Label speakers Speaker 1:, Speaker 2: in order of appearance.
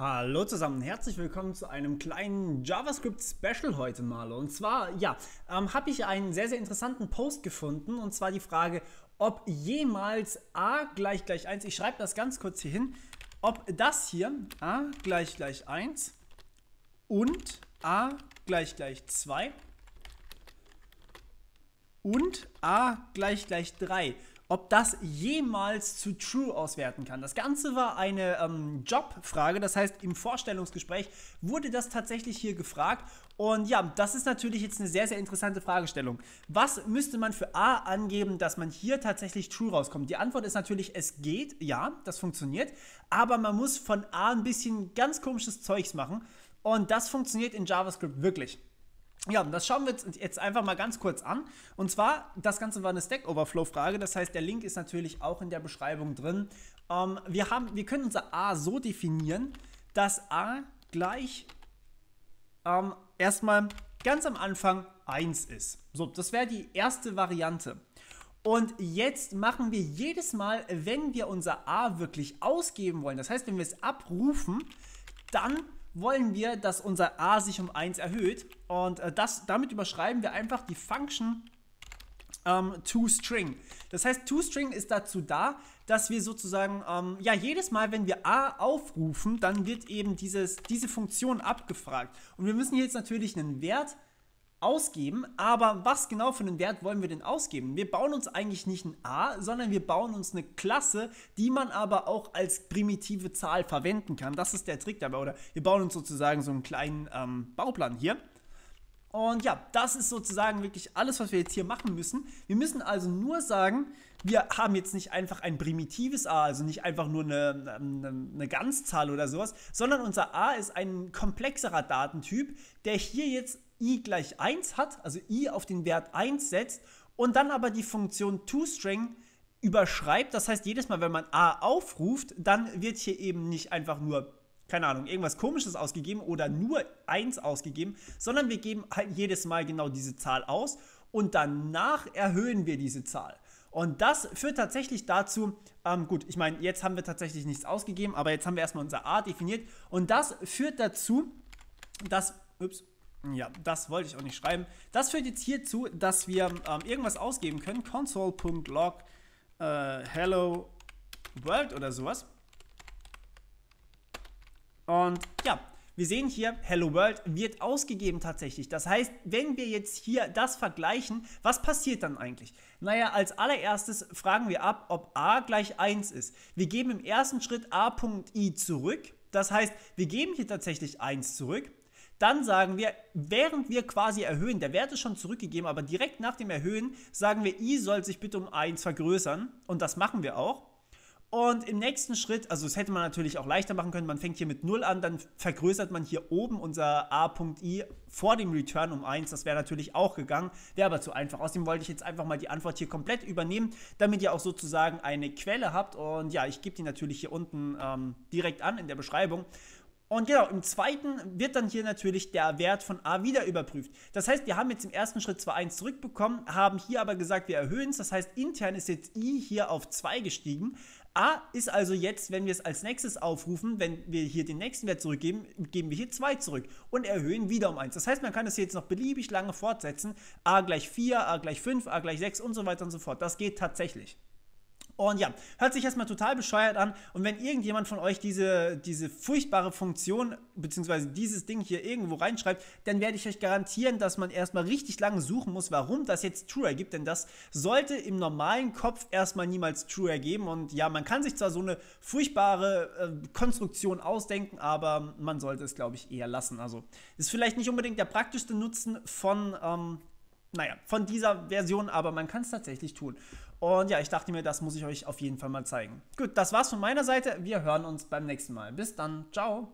Speaker 1: Hallo zusammen, herzlich willkommen zu einem kleinen JavaScript-Special heute mal. Und zwar, ja, ähm, habe ich einen sehr, sehr interessanten Post gefunden. Und zwar die Frage, ob jemals a gleich gleich 1, ich schreibe das ganz kurz hier hin, ob das hier a gleich gleich 1 und a gleich gleich 2 und a gleich gleich 3 ob das jemals zu True auswerten kann. Das Ganze war eine ähm, Jobfrage, das heißt im Vorstellungsgespräch wurde das tatsächlich hier gefragt und ja, das ist natürlich jetzt eine sehr, sehr interessante Fragestellung. Was müsste man für A angeben, dass man hier tatsächlich True rauskommt? Die Antwort ist natürlich, es geht, ja, das funktioniert, aber man muss von A ein bisschen ganz komisches Zeugs machen und das funktioniert in JavaScript wirklich. Ja, das schauen wir jetzt einfach mal ganz kurz an. Und zwar, das Ganze war eine Stack Overflow-Frage, das heißt, der Link ist natürlich auch in der Beschreibung drin. Ähm, wir, haben, wir können unser a so definieren, dass a gleich ähm, erstmal ganz am Anfang 1 ist. So, das wäre die erste Variante. Und jetzt machen wir jedes Mal, wenn wir unser a wirklich ausgeben wollen, das heißt, wenn wir es abrufen, dann wollen wir, dass unser a sich um 1 erhöht. Und äh, das, damit überschreiben wir einfach die Function ähm, toString. Das heißt, toString ist dazu da, dass wir sozusagen, ähm, ja, jedes Mal, wenn wir a aufrufen, dann wird eben dieses, diese Funktion abgefragt. Und wir müssen jetzt natürlich einen Wert ausgeben, aber was genau für einen Wert wollen wir denn ausgeben? Wir bauen uns eigentlich nicht ein a, sondern wir bauen uns eine Klasse, die man aber auch als primitive Zahl verwenden kann. Das ist der Trick dabei. Oder wir bauen uns sozusagen so einen kleinen ähm, Bauplan hier. Und ja, das ist sozusagen wirklich alles, was wir jetzt hier machen müssen. Wir müssen also nur sagen, wir haben jetzt nicht einfach ein primitives a, also nicht einfach nur eine, eine, eine, Ganzzahl oder sowas, sondern unser a ist ein komplexerer Datentyp, der hier jetzt i gleich 1 hat, also i auf den Wert 1 setzt und dann aber die Funktion toString überschreibt. Das heißt, jedes Mal, wenn man a aufruft, dann wird hier eben nicht einfach nur keine Ahnung, irgendwas komisches ausgegeben oder nur 1 ausgegeben, sondern wir geben halt jedes Mal genau diese Zahl aus und danach erhöhen wir diese Zahl. Und das führt tatsächlich dazu, ähm, gut, ich meine, jetzt haben wir tatsächlich nichts ausgegeben, aber jetzt haben wir erstmal unser A definiert und das führt dazu, dass, ups, ja, das wollte ich auch nicht schreiben. Das führt jetzt hierzu, dass wir ähm, irgendwas ausgeben können. console.log äh, hello world oder sowas. Und ja, wir sehen hier, Hello World wird ausgegeben tatsächlich. Das heißt, wenn wir jetzt hier das vergleichen, was passiert dann eigentlich? Naja, als allererstes fragen wir ab, ob a gleich 1 ist. Wir geben im ersten Schritt a.i zurück. Das heißt, wir geben hier tatsächlich 1 zurück. Dann sagen wir, während wir quasi erhöhen, der Wert ist schon zurückgegeben, aber direkt nach dem Erhöhen sagen wir, i soll sich bitte um 1 vergrößern. Und das machen wir auch. Und im nächsten Schritt, also das hätte man natürlich auch leichter machen können, man fängt hier mit 0 an, dann vergrößert man hier oben unser a.i vor dem Return um 1. Das wäre natürlich auch gegangen, wäre aber zu einfach. Außerdem wollte ich jetzt einfach mal die Antwort hier komplett übernehmen, damit ihr auch sozusagen eine Quelle habt. Und ja, ich gebe die natürlich hier unten ähm, direkt an in der Beschreibung. Und genau, im zweiten wird dann hier natürlich der Wert von a wieder überprüft. Das heißt, wir haben jetzt im ersten Schritt zwar 1 zurückbekommen, haben hier aber gesagt, wir erhöhen es. Das heißt, intern ist jetzt i hier auf 2 gestiegen. a ist also jetzt, wenn wir es als nächstes aufrufen, wenn wir hier den nächsten Wert zurückgeben, geben wir hier 2 zurück und erhöhen wieder um 1. Das heißt, man kann das jetzt noch beliebig lange fortsetzen. a gleich 4, a gleich 5, a gleich 6 und so weiter und so fort. Das geht tatsächlich. Und ja, hört sich erstmal total bescheuert an. Und wenn irgendjemand von euch diese, diese furchtbare Funktion, beziehungsweise dieses Ding hier irgendwo reinschreibt, dann werde ich euch garantieren, dass man erstmal richtig lange suchen muss, warum das jetzt True ergibt. Denn das sollte im normalen Kopf erstmal niemals True ergeben. Und ja, man kann sich zwar so eine furchtbare äh, Konstruktion ausdenken, aber man sollte es, glaube ich, eher lassen. Also ist vielleicht nicht unbedingt der praktischste Nutzen von ähm, naja, von dieser Version, aber man kann es tatsächlich tun. Und ja, ich dachte mir, das muss ich euch auf jeden Fall mal zeigen. Gut, das war's von meiner Seite. Wir hören uns beim nächsten Mal. Bis dann. Ciao.